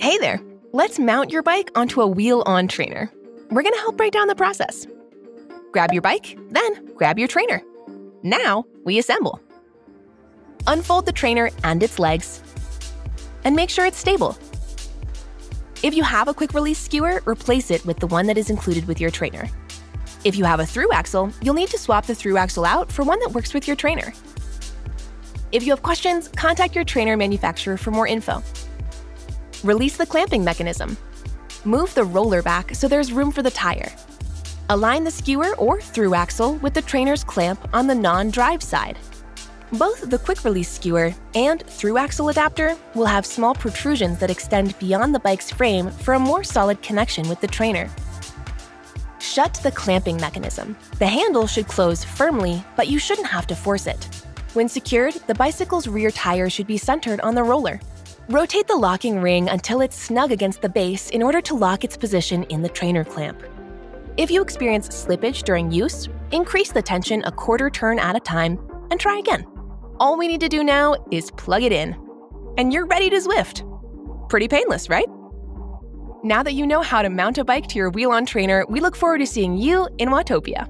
Hey there! Let's mount your bike onto a wheel on trainer. We're gonna help break down the process. Grab your bike, then grab your trainer. Now we assemble. Unfold the trainer and its legs, and make sure it's stable. If you have a quick release skewer, replace it with the one that is included with your trainer. If you have a through axle, you'll need to swap the through axle out for one that works with your trainer. If you have questions, contact your trainer manufacturer for more info. Release the clamping mechanism. Move the roller back so there's room for the tire. Align the skewer or through axle with the trainer's clamp on the non-drive side. Both the quick release skewer and through axle adapter will have small protrusions that extend beyond the bike's frame for a more solid connection with the trainer. Shut the clamping mechanism. The handle should close firmly, but you shouldn't have to force it. When secured, the bicycle's rear tire should be centered on the roller. Rotate the locking ring until it's snug against the base in order to lock its position in the trainer clamp. If you experience slippage during use, increase the tension a quarter turn at a time and try again. All we need to do now is plug it in. And you're ready to Zwift. Pretty painless, right? Now that you know how to mount a bike to your wheel on trainer, we look forward to seeing you in Watopia.